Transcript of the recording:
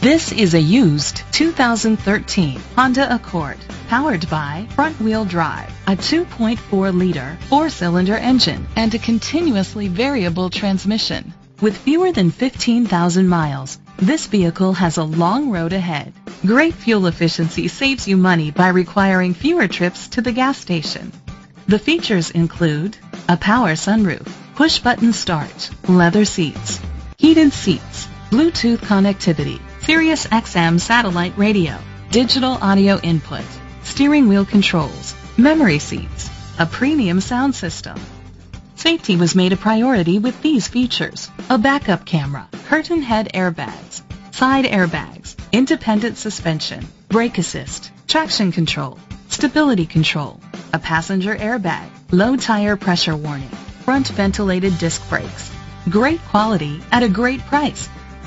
This is a used 2013 Honda Accord, powered by front-wheel drive, a 2.4-liter four-cylinder engine, and a continuously variable transmission. With fewer than 15,000 miles, this vehicle has a long road ahead. Great fuel efficiency saves you money by requiring fewer trips to the gas station. The features include a power sunroof, push-button start, leather seats, heated seats, Bluetooth connectivity, Sirius XM satellite radio, digital audio input, steering wheel controls, memory seats, a premium sound system. Safety was made a priority with these features. A backup camera, curtain head airbags, side airbags, independent suspension, brake assist, traction control, stability control, a passenger airbag, low tire pressure warning, front ventilated disc brakes. Great quality at a great price.